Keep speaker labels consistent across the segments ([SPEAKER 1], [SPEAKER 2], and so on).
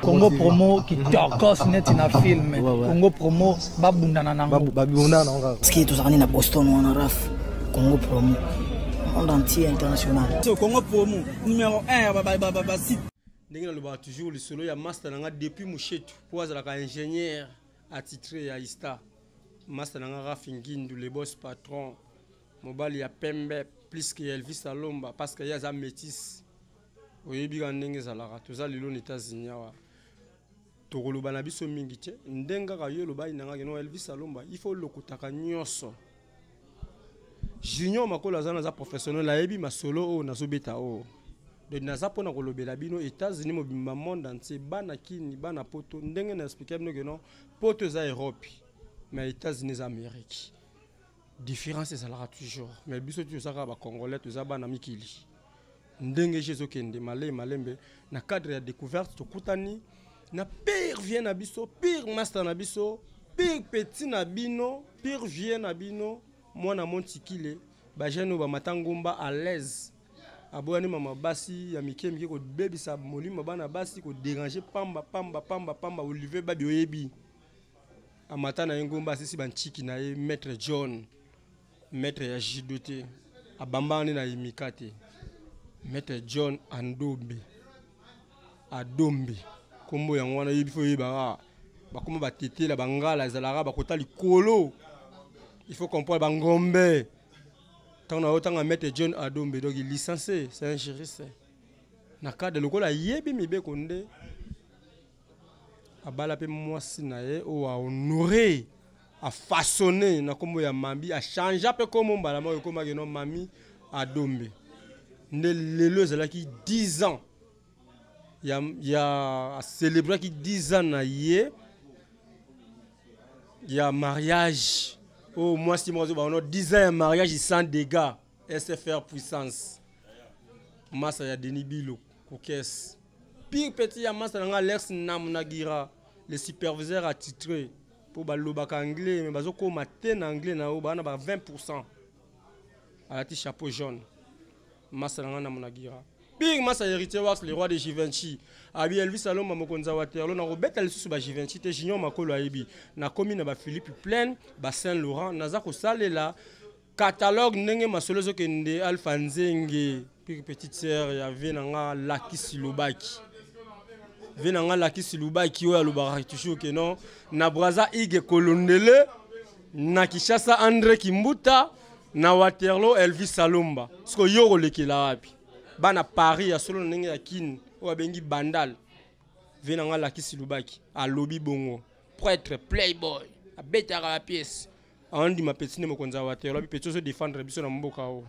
[SPEAKER 1] Congo promo qui torcos net na
[SPEAKER 2] film. Congo promo
[SPEAKER 3] babundana na ngo. Babundana
[SPEAKER 4] na ngo.
[SPEAKER 5] Ski to zakani na Boston wana raf. Congo promo. Monde entier international.
[SPEAKER 6] So Congo promo numéro 1 ya ba ba ba ba site.
[SPEAKER 7] Ndenge na loba toujours lisolo ya master na nga depuis Mushetu po azalaka ingénieur attitré ya Ista. Master na nga Raf Ngindu le boss patron. Mobali ya pembe plus que Elvis Alomba parce que ya za métis. Oyebi kaka ndenge ezalaka, toza lelo na Etats-Unis awa. Tokoloba na biso mingi te. Ndenge kaka yo olobaki na ngai no Elvis Alomba, il faut lokutaka nyonso. Junior Makolo aza naza professionnel, ayebi masolo oyo nazobeta oyo. Donc naza pona kolobela bino Etats-Unis mobimba monde entier, bana Kini, bana Poto, ndenge na expliquer bino que non Poto eza Europe, mais Etats-Unis eza Amérique. Différence ezalaka toujours, mais biso tu osaka ba Congolais, toza bana mikili. ndenge je ezokende male malembe na cadre ya découverte tokutani na pire vie na biso pire master na biso pire petit na bino pire vie na bino mwana montikile bajeune oyo bamata ngomba à l'aise aboyani mama basi ya mike mike kobebisa molimo bana basi koderange pamba pamba pamba pamba olive babi oyebi amata na ye ngomba asisi bantiki na ye maître john Maître ya judo te abambani na imika te maître john andombe adombe nkombo yango wana oyebi fo oyebaka bakoma batetela bangala ezalaka bakota likolo il faut comprendre bangombe ntango na otanga maître john adombe donc license c'est un juriste na cadre lokola ayebi mibeko nde abala mpe mwasi na ye oyo ahonore afaçonne na nkombo ya mami achangea mpe nkombo mbala moko ekomaki no mami adombe nde lelo ezalaki 10 ans ya, ya acelebraki 10 ans na ye ya mariage oyo oh, mwasi moko azoba no 10 ans ya mariage sans dégâts sfr puissance masa ya denis bilo kokese pire petit ya masta na nga lex namu na gira le superviseur attitré mpo balobaka anglais me bazokoma te na anglais na yo baana ba 20 pourcent alati chapeau jaune masta na nga namu na gira pire masa héritier wax le roi de givenci abi elvis alomba mokonzi ya waterlo nakobeta lisusu ba givenci te junior makolo ayebi nakomi na ba philippe plaine ba saint laurent naza kosalela catalogue ndenge masolo ezokende alpha nzenge pire petite sœur ya vie na nga lakisi lobaki vie na nga lakisi lobaki oyo alobaka toujours ke non na braza ige kolondele na kinshasa andre kimbuta na waterlo elvis salomba siko yo okolekela wapi bana paris ya solo na ndenge ya kine oyo abengi bandal vie na nga lakisi lobaki alobi bongo prêtre playboy abetaka bapiese andima peti nde mokonzi awa te olobi peti ozodefendre biso na mboka o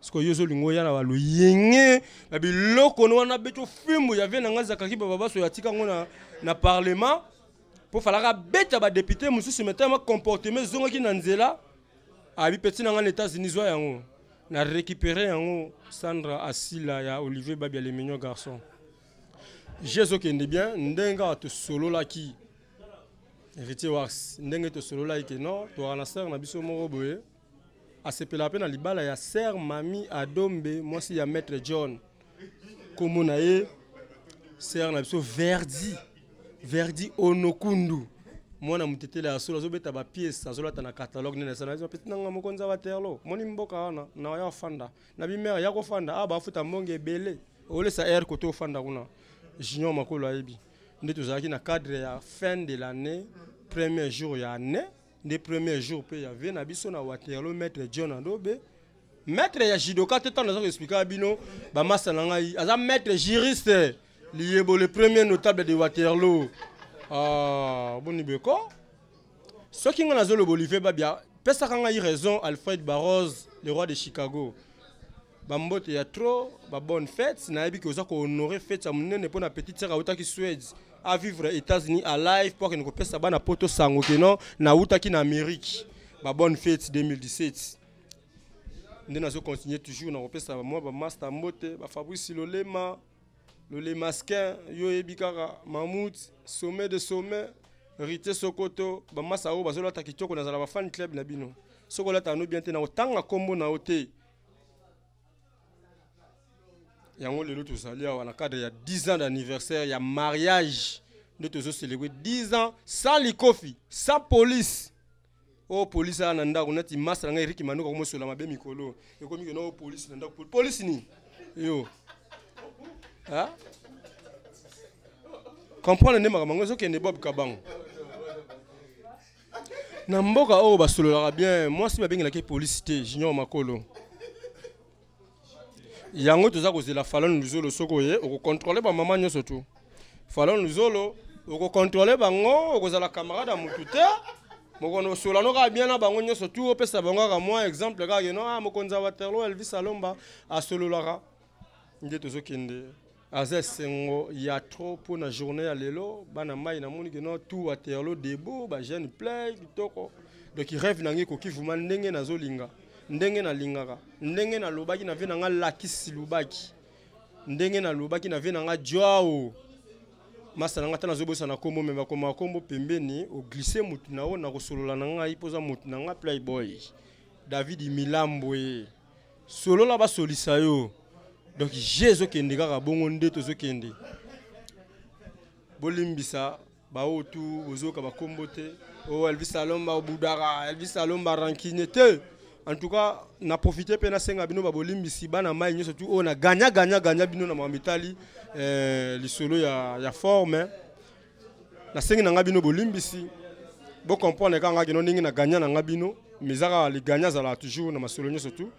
[SPEAKER 7] sikoyo yo ozolinga oya na baloyenge na biloko no wana beti ofimbu ya vie na ngai zakaki bababaso yatika yango na, na parlement mpo falaka abeta badepute mosusu metama comportement ezongaki na nzela abi peti na ngai na états-unis zwa yango na récupéré yango sandra asila ya olivier babia le mignon garçon je ezokende bien ndenge awa tosololaki héritier wars ndenge tosololaki ke non tozalaka na sere na biso moko boye asepelaka mpe na libala ya sere mami adombe mwasi ya maître john nkombo na ye sere na biso verdi verdi onokundu mwana motetele ya solo azobeta bapiese azolata na catalogue nene asala apesi nanga moko nzaba terlo moni mboka wana na ya ofanda na bimere ya kofanda a ah, bafuta mbonge ebele olesa aire kote ofanda kuna junior makolo ayebi nde tozalaki na cadre ya fin de l'année premier jour ya année nde premier jour mpe ya vie na biso na waterlo maître john adobe maître ya judoka te ntango naza koexplikaka bino bamasa na ngai aza maître juriste liyebo le premier notable de waterlo ah, boni beko soki ngai nazoloba olivier babia pesaka ngai raison alfred barros le roi de chicago bambote ya trop babonne fete nayebi ke oza kohonore fete ya monene mpo na petite sere autaki suede avivre états-unis alive mpo akende kopesa bana poto sango keno nautaki na amérique babonne fete 2017 nde nazocontinue toujours nakopesa mwa bamasta mbote bafabrice lolema lolemaskin yo oyebi kaka mamout sommet de sommet rite sokoto bamasta oyo bazolata kitoko nazala bafan club na bino soki olata yano bien te nakotanga nkombo na yo te yango lelo tozali awa na cadre ya 10 ans d'anniversaire ya mariage nde tozo célébrer 10 ans sans likofi sans police oyo oh, polisi aa na ndako nati masa na ngai eriki manduka komosola mabe mikolo ekomi kena oyo polisi na ndako polisi nini yo comprendre nde makambo yango ezokende bob kabango na mboka oyo basololaka bien mwasi babengelaki polisi te junior makolo yango toza kozela falon luzolo soki oye okokontrole bamama nyonso tu falon luzolo okokontrole bango okozala camarade ya motu te mokonosolano kaka bien na bango nyonso tu opesa bango kaka mwa exemple kaka no ah, mokonzi ya waterlo elvis alomba asololaka nde tozokende aza esengo ya trop mpo na journée ya lelo bana mai namoni keno tout waterlo debo bajeune play kitoko donc rêve na ngai ekoki vruma ndenge nazolinga ndenge nalingaka ndenge nalobaki na vie na ngai lakisi lubaki ndenge nalobaki na vie na ngai joao masa na ngai ata nazobosana nkombo me bakomaka nkombo pembeni oglise motu na oyo nakosolola na ngai mpo oza motu na ngai playboy david milambwe solola basolisa yo donc je ezokende kaka bongo nde tozokende bolimbisa baoyo tu bozoyoka bakombo te o oh, elvis alomba obudaka elvis alomba rankine te en tout cas na profite mpe nasenga bino babolimbisi bana mai nyonso tu oyo na ganya ganya ganya bino na makambo etali eh, lisolo ya, ya forme nasengi na ngai bino bolimbisi bocomprendre kaka ngai kino ndenge na gagna na ngai bino mais eza kaka ligagna azalaka toujours na masolo nyonso tu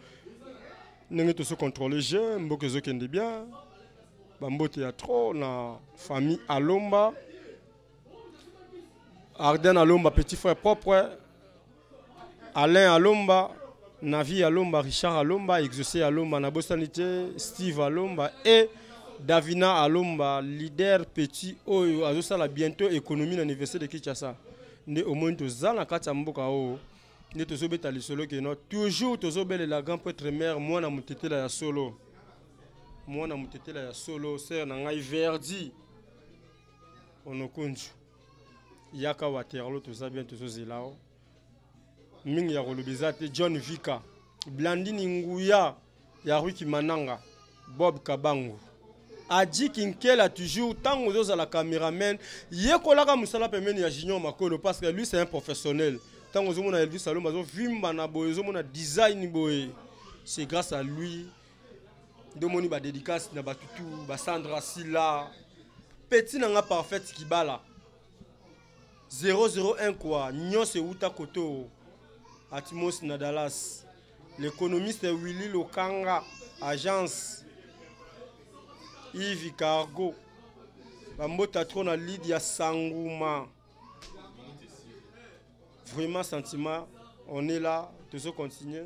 [SPEAKER 7] ndenge toso contrôle jeu mboka ezokende bien bambote ya trop na famille alomba arden alomba petit frère propre Alain Alomba, Navi Alomba, Richard Alomba, Exaucé Alomba, Nabosanité, Steve Alomba et Davina Alomba, leader petit oyo la bientôt économie na université de Kinshasa. Nde omoni toza na kati ya mboka oyo nde tozobeta lisolo keno toujours la grand prêtre mère mwana motetela ya solo mwana motetela ya solo sœur na ngai Verdi onokunju yaka waterlo toza bien tozozela o mingi ya koloba eza te john vika blandini nguya ya ruki mananga bob kabangu aji kinkela toujours ntango ozozala cameraman yekolaka mosala pembeni ya junior makolo parce que lui c'est un professionnel ntango ozomona elvis alomba azovimba na boye ozomona design boye c'est grâce à lui ndomoni ba dédicace na batu tu ba Sandra Silla petit na nga parfaite kibala 001 quoi nyonso euta koto Atmos na Dallas l'économiste Willy Lokanga agence Yves Cargo bambota trop na lead ya Sanguma vraiment sentiment on est là
[SPEAKER 8] tozo continuer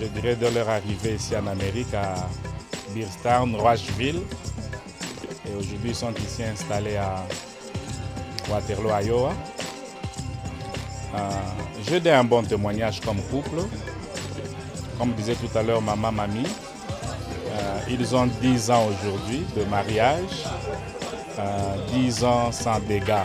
[SPEAKER 8] je dirais, de leur arrivée ici en Amérique, à Beerstown, Rocheville Et
[SPEAKER 9] aujourd'hui, ils sont ici installés à Waterloo, Iowa. Je euh, j'ai un bon témoignage comme couple. Comme disait tout à l'heure maman, mamie, euh, ils ont 10 ans aujourd'hui de mariage, 10 euh, ans sans dégâts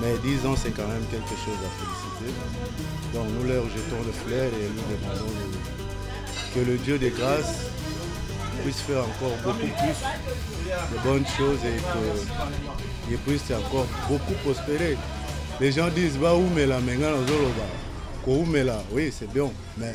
[SPEAKER 10] Mais ans, c'est quand même quelque chose à féliciter. Donc nous leur jetons le flair et nous demandons que le Dieu des grâces puisse faire encore beaucoup plus de bonnes choses et qu'il puisse encore beaucoup prospérer. Les gens disent Mengana Zoloba, là, oui c'est bien, mais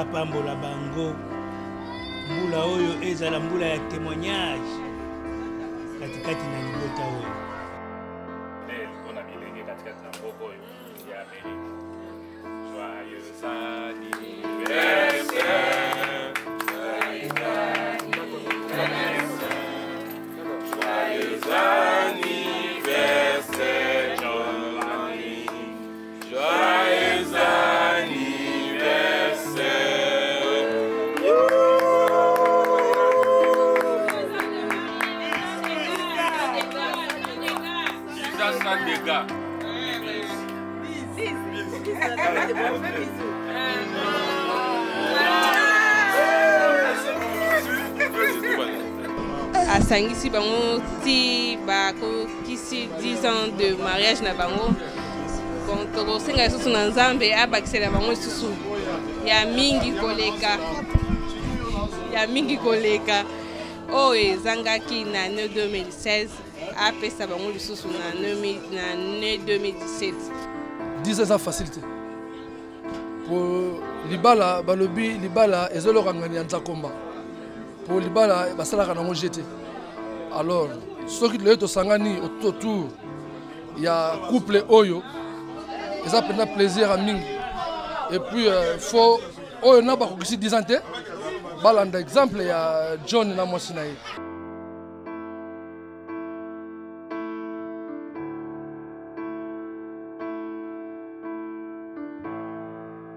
[SPEAKER 11] apambola bango mbula oyo ezala mbula ya témoignage katikati na libota oyo
[SPEAKER 9] mpona bilenge katikati na mboka oyo ya amerika joyeux anniversaire
[SPEAKER 12] asangisi bango ti bakokisi 10 ans de mariage na bango tokosenga lisusu na nzambe abakisela bango lisusu ya mingi koleka ya mingi koleka oyo ezangaki na 2016 apesa bango lisusu na 2017
[SPEAKER 3] 10 eza facile te po libala balobi libala ezoloka ngani ya nzakomba po libala basalaka nango je te alors soki lelo tosangani autour ya couple oyo eza mpenza plaisir ya mingi epuis euh, fo oyo na bakokisi 10 ans te balanda exemple ya john na mwasi na ye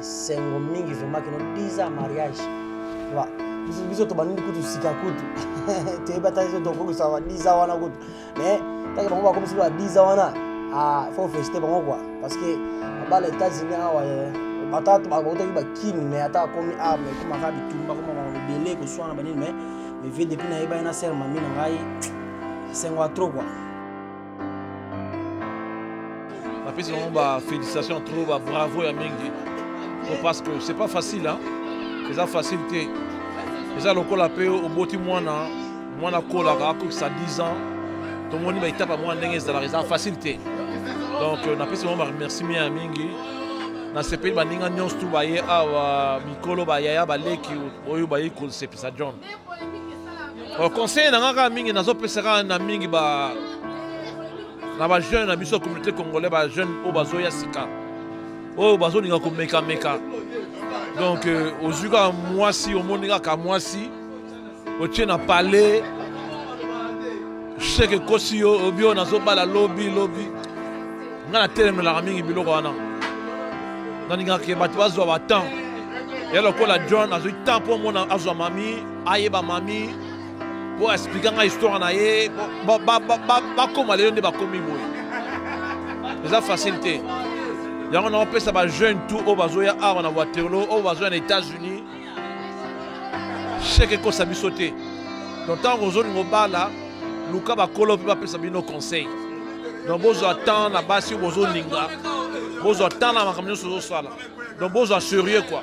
[SPEAKER 5] esengo mingi vraiment kino 10 ans mariage biso tobandini kutu sika kutu toyeba ta biso tokokisa ba 10 ans wana kutu mais tanke bango bakomisi ba 10 ans wana faut féliciter bango quoi parce que abala états-unis awa bata bakotaki bakini mais ata akomi awa mais komaka bitumba komaka mibele koswana banini mais mais vie depuis nayebaki na sere mami na ngai esengo ya trop quoi
[SPEAKER 13] napesi bango bafélicitation trop babravo ya mingi po parce que c'est pas facile hein? eza facile te eza lokola mpe oboti mwana mwana akolaka akokisa 10 ans tomoni baetape ya mwana ndenge ezalaka eza facile te donc euh, napesi bango baremerciement ya mingi nasepeli baninga nyonso tu baye awa mikolo bayaya baleki oyo baye kosepisa john Euh, conseil na nga kaka mingi nazopesa kaka na mingi ba na bajeune na biso communauté congolais bajeune oyo bazoya sika oyo bazolinga komekameka donc euh, ozwi kaka mwasi omoni kaka mwasi otie na palais sheke ekosi yo obi oyo nazobala lobi lobi nga natelemelaka mingi biloko wana nalingaka ke bato bazwa batemp ya lokola john azwi temps mpo omona azwa mami ayeba mami mpo explika ngai histoire na ye bakoma lelo nde bakomi boye eza facile te yango nakopesa bajeune tout oyo bazoya awa na waterlo oyo bazoya na états-unis sheke ekosa biso te donc ntango ozolinga obala luka bakolo mpe bapesa bino conseil donc bozwa temps na basi oyo bozolinga bozwa temps na makambo nyonso ozosala donc bozwa sérieux quoi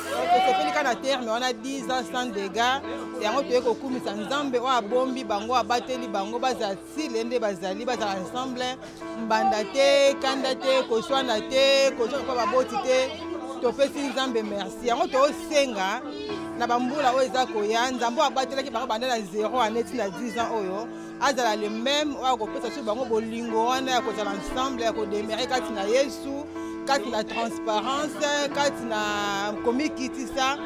[SPEAKER 13] tosepeli kaka
[SPEAKER 1] na terme wana 10 ans sans dégâts yango toye kokumisa nzambe oyo abombi bango abateli bango bazala sile nde bazali bazala ensemble mbanda te kanda te koswana te kozwana mpo baboti te topesi nzambe merci yango tosenga na bambula oyo eza koya nzambe oyo abatelaki bango banda na 0 ane ti na 10 ans oyo azala le meme oyo akopesa so bango bolingo wana ya kozala ensemble ya kodemere kati na yesu kati na transparence kati na komikitisa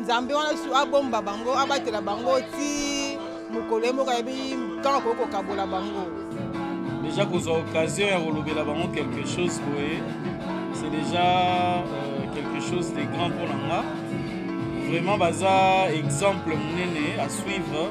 [SPEAKER 1] nzambe wana su abomba bango abatela bango ti mokolo ye moko ayebi ntango akoki kokabola bango
[SPEAKER 6] déjà kozwa occasion ya kolobela bango quelque chose boye c'est déjà euh, quelque chose de grand mpo na nga vraiment baza exemple monene à suivre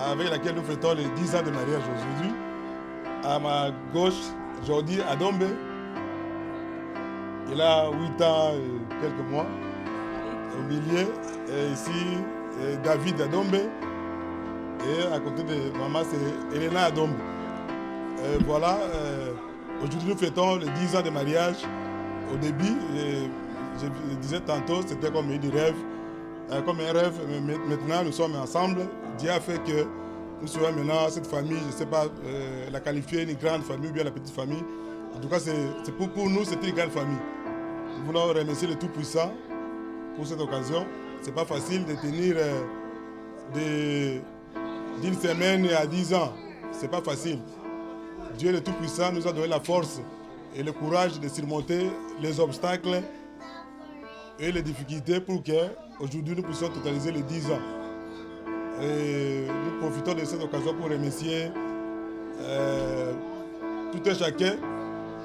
[SPEAKER 9] avec laquelle nous fêtons les 10 ans de mariage aujourd'hui. À ma gauche, Jordi Adombe. Il a 8 ans et quelques mois. Au milieu, et ici, David Adombe. Et à côté de maman, c'est Elena Adombe. voilà, euh, aujourd'hui nous fêtons les 10 ans de mariage. Au début, je, je disais tantôt, c'était comme une rêve. Euh, comme un rêve. maintenant, nous sommes ensemble. Dieu a fait que nous soyons maintenant cette famille, je ne sais pas euh, la qualifier, une grande famille ou bien la petite famille. En tout cas, c'est pour, nous, c'est une grande famille. Nous voulons remercier le Tout-Puissant pour cette occasion. Ce n'est pas facile de tenir euh, d'une semaine à dix ans. Ce n'est pas facile. Dieu le Tout-Puissant nous a donné la force et le courage de surmonter les obstacles et les difficultés pour que Aujourd'hui, nous puissions totaliser les 10 ans. Et nous profitons de cette occasion pour remercier euh, tout un chacun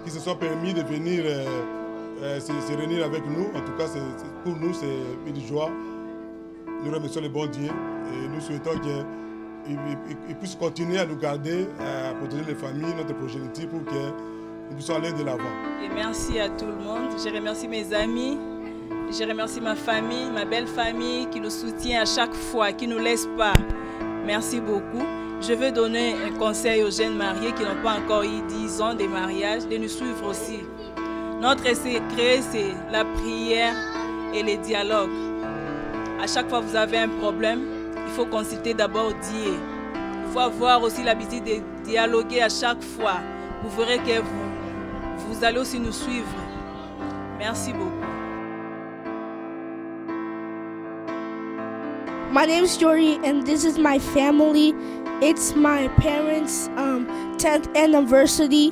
[SPEAKER 9] qui se soit permis de venir euh, euh, se, réunir avec nous. En tout cas, pour nous, c'est une joie. Nous remercions le bon Dieu et nous souhaitons qu'il puisse continuer à nous garder, à protéger les familles, notre progéniture, pour que nous puissions aller de l'avant.
[SPEAKER 14] Et merci à tout le monde. Je remercie mes amis, je remercie ma famille, ma belle famille qui nous soutient à chaque fois, qui ne nous laisse pas. Merci beaucoup. Je veux donner un conseil aux jeunes mariés qui n'ont pas encore eu 10 ans de mariage, de nous suivre aussi. Notre secret, c'est la prière et les dialogues. À chaque fois que vous avez un problème, il faut consulter d'abord Dieu. Il faut avoir aussi l'habitude de dialoguer à chaque fois. Vous verrez que vous, vous allez aussi nous suivre. Merci beaucoup.
[SPEAKER 15] My name is Jory, and this is my family. It's my parents' um, 10th anniversary.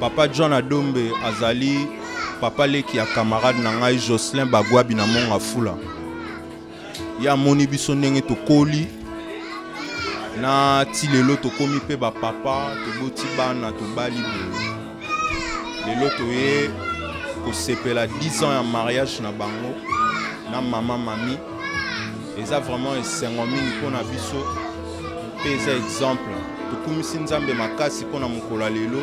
[SPEAKER 16] papa john
[SPEAKER 17] adombe azali papa leki ya camarade na ngai jocelyn bagwabi na monga fula ye amoni biso ndenge tokoli na ti lelo tokomi mpe bapapa toboti bana tobali boye lelo toye kosepela 10 ans ya mariage na bango na mama mami eza vraiment esengo mingi mpo na biso mpe eza exemple tokumisi nzambe makasi mpo na mokolo ya lelo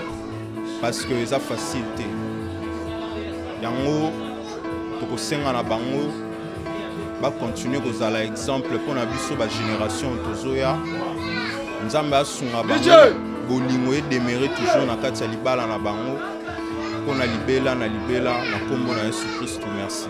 [SPEAKER 17] parce que eza facile te yango tokosenga na bango bakontinue kozala exemple mpo na biso bagénération tozoya nzambe asunga bango bolingo edemere toujours na kati ya libala na bango mpo na libela na libela na nkombo na yesu kristu merci